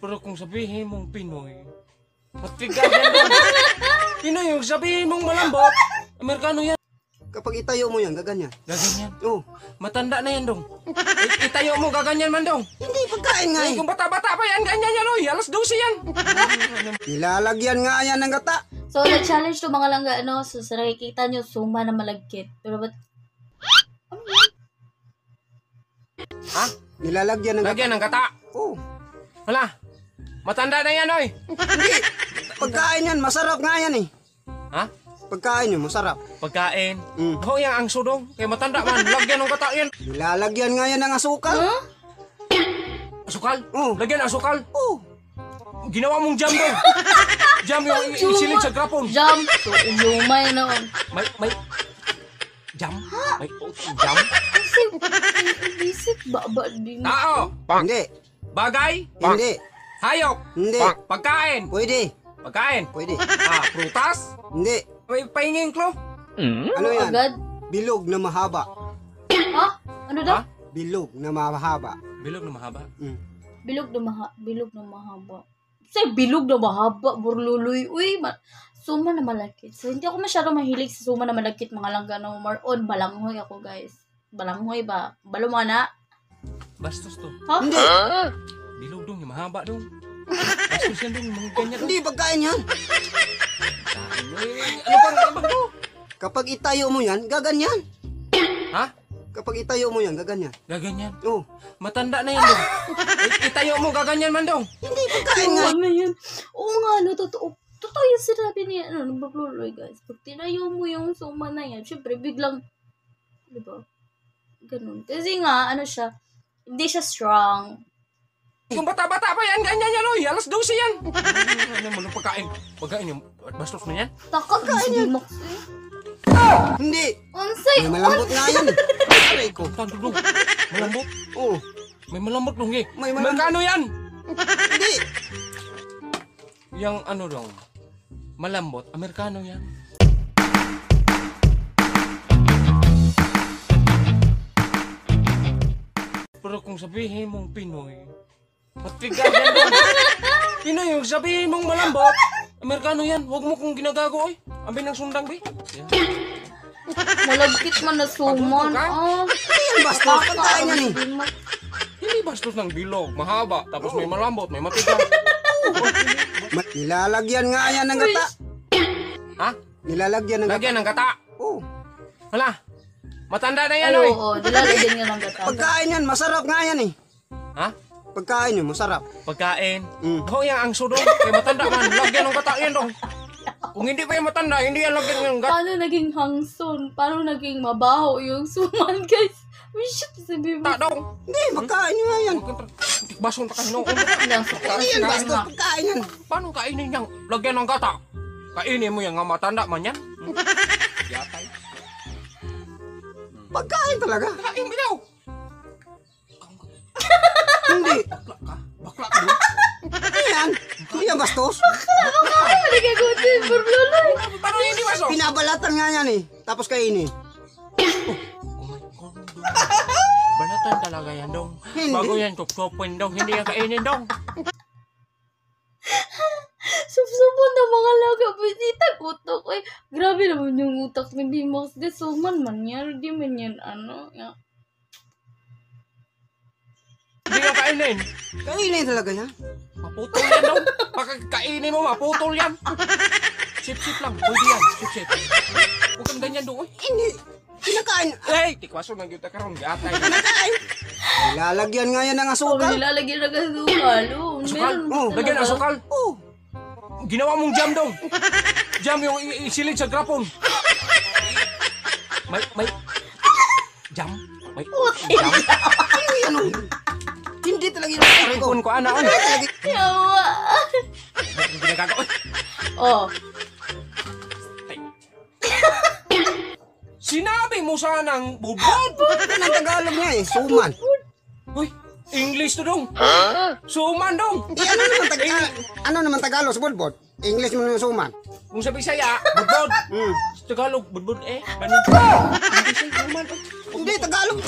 Pero kung sabihin mong Pinoy, matigas. Pinoy, yung sabihin mong malambot, Amerikano yan. Kapag itayo mo yan, gaganyan. Gaganyan. Oh, Matanda na yan dong. I- itayo mo, gaganyan man dong. hindi pagkain nga Ay, eh. kung bata-bata pa yan, ganyan yan oy. Alas 12 yan. Nilalagyan nga yan ng gata. So, na-challenge to mga langga, ano, so, sa nakikita nyo, suma na malagkit. Pero ba't, ha? Nilalagyan ng gata. Lagyan ng kata. Oh, Hala. Matanda na yan oy. hindi. Pagkain yan, masarap nga yan eh. Ha? Pagkain yun, masarap. Pagkain. Mm. Ho, yung ang sudong. Kaya matanda man. Lagyan ng kata yan. Nilalagyan nga yan ng asukal. huh? Asukal. Oh. Lagyan asukal. Oh, Ginawa mong jam doon. jam yung i- isilig sa grapon. Jump! So, umay na. May, may, jam? May, oh, jam? Kasi, isip ba ba din? Tao. hindi. Bagay. Hindi. Hayop. Hindi. Pagkain. Pwede. Pagkain. Pwede. Ah, prutas. Hindi. May pahinging klo. Ano yan? Agad? Bilog na mahaba. Ha? Ano daw? Ha? Bilog na mahaba. Bilog na mahaba. Mm. Bilog na maha, bilog na mahaba. Say bilog na mahaba, burluloy. Uy, ma suma na malakit. So, hindi ako masyado mahilig sa suma na malakit, mga langga no. More on, balanghoy ako, guys. Balanghoy ba? Balo mo na? Bastos to. Ha? Hindi. Bilog dong, yung mahaba dong. Bastos yan dong, yung mga ganyan dong. Hindi pagkain yan. Ay, Ano pang, ano pang to? Kapag itayo mo yan, gaganyan. Ha? Kapag itayo mo yan, gaganyan. Gaganyan. Oh, Matanda na yan dong. I- itayo mo, gaganyan man dong. hindi pagkain nga. Oo, ano yun? Oo nga, no, totoo. Totoo yung sinabi ni, ano, ng burluloy, guys. Pag tinayo mo yung suma na yan, syempre, biglang, di ba? Ganun. Kasi nga, ano siya, hindi siya strong. Kung bata-bata pa yan, ganyan yan oy. Alas 12 yan. Ano mo nung pagkain? Pagkain yung bastos na yan? Takakain yun. Eh. Hindi. Unsay, May malambot nga yan. Aray ko. Tanto dong. Malambot. Oh, May malambot dong eh. May malambot. Magkano yan? hindi. Yang ano dong? Malambot. Amerikano yan. Pero kung sabihin mong Pinoy, matigas yan. Pinoy, yung sabihin mong malambot, Amerikano yan. Huwag mo kong ginagago eh. Ambil ng sundang be. Yan. malagkit man na suman. Pagbuka? Ah, Yan, basta pagkain yan eh. Hindi bastos ng bilog, mahaba, tapos may malambot, may matigas. Ma- Nilalagyan nga yan ng gata. ha? Nilalagyan ng gata. Lagyan ng kata. Oh, Hala. Matanda na yan, Ay, oy. oo, nilalagyan nga ng gata. pagkain yan, masarap nga yan eh. Ha? Pagkain yun, masarap. Pagkain. Mm. Ho, yan ang sudong. Kaya matanda man. Lagyan ng kata yan dong. Kung hindi pa yan matanda, hindi yan lagyan ng kata. Paano naging hangson? Paano naging mabaho yung suman, guys? We should sabi mo. dong. Hindi, pagkain nyo nga yan. Bason pa kayo Lang sa Hindi yan, basta pagkain yan. Paano kainin yang lagyan ng kata? Kainin mo yan nga matanda man yan. Hmm. Yatay. Pagkain talaga. Kain mo daw. Hindi. Bakla ka. Bakla ka doon. Hindi yan. Hindi yan bastos. Ay, nagagutin, burluloy. Paano hindi baso? Pinabalatan nga yan eh. Tapos kainin. Oh my God, dong. Banatan talaga yan dong. Hindi. Bago yan tuksopin dong. Hindi yan kainin dong. Subsubon na mga laga. Bisitag utok. Ay, grabe naman yung utak ni Bimax. Di suman man yan. Di man yan, ano. Ya. Hindi yan kainin. Kainin talaga yan. Maputol yan daw. Pagkakainin mo, maputol yan. Sip-sip lang. Pwede yan. Sip-sip. Huwag kang ganyan doon. Hindi. Kinakain. Hey! Tikwaso na yun karon Gatay. Kinakain. Nilalagyan nga yan ng Oh, asukal. nilalagyan na gasukal. Oh, Asukal? Oh, Lagyan ng asukal. Oh, Ginawa mong jam dong. Jam yung isilid sa grapon. May, may... Jam? May... Jam? ano yan talaga yung aray ko. Ko, ana, ano? Yawa. Oh. Sinabi mo sanang bubod. Yan ang Tagalog niya eh. Suman. Uy, English to dong. Suman dong. Eh, ano naman Tagalog? Ano naman Tagalog sa bulbot? English mo naman suman. Kung sa Bisaya, budbod. Hmm. Sa Tagalog, budbod eh. Ganun. Hindi. Hindi, Tagalog.